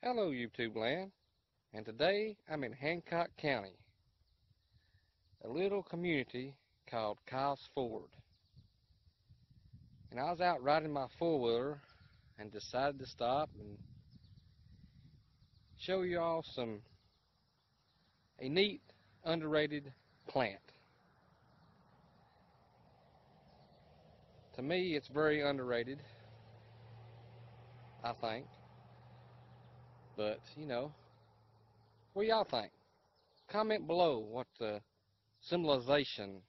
Hello YouTube land, and today I'm in Hancock County, a little community called Kyles Ford. And I was out riding my four-wheeler and decided to stop and show you all some a neat underrated plant. To me it's very underrated, I think. But, you know, what y'all think? Comment below what the symbolization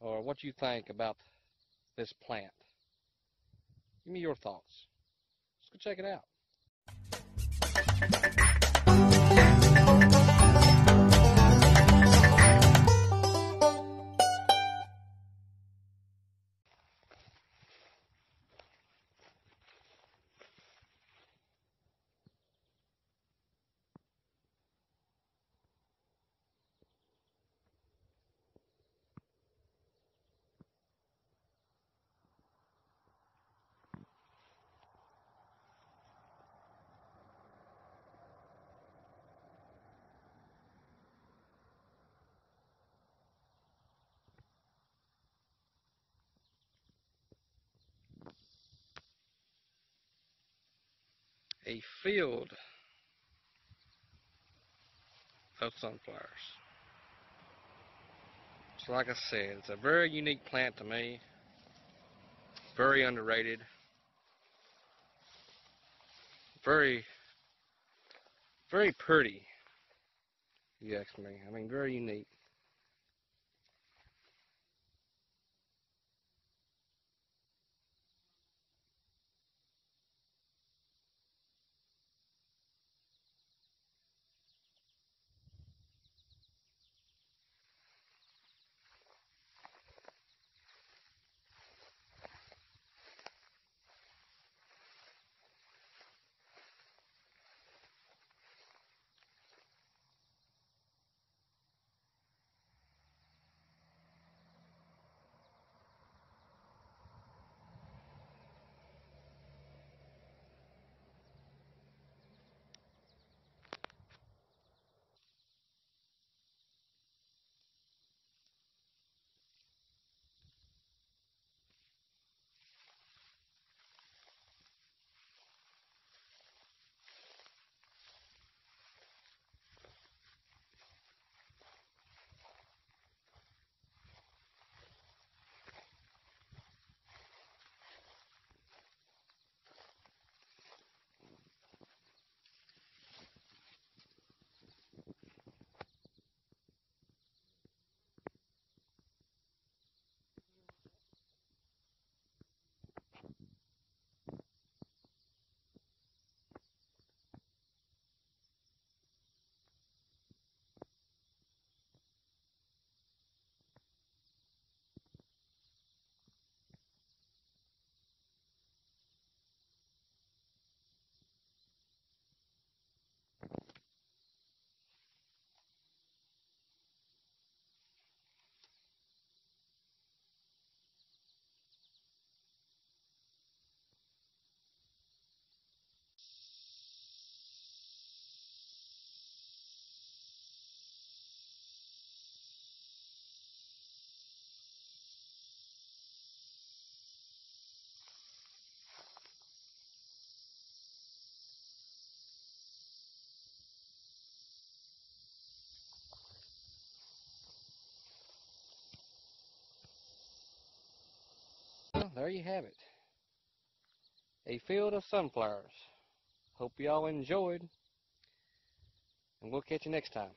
or what you think about this plant. Give me your thoughts. Let's go check it out. A field of sunflowers. So like I said, it's a very unique plant to me. Very underrated. Very, very pretty, you ask me. I mean, very unique. You have it. A field of sunflowers. Hope y'all enjoyed. And we'll catch you next time.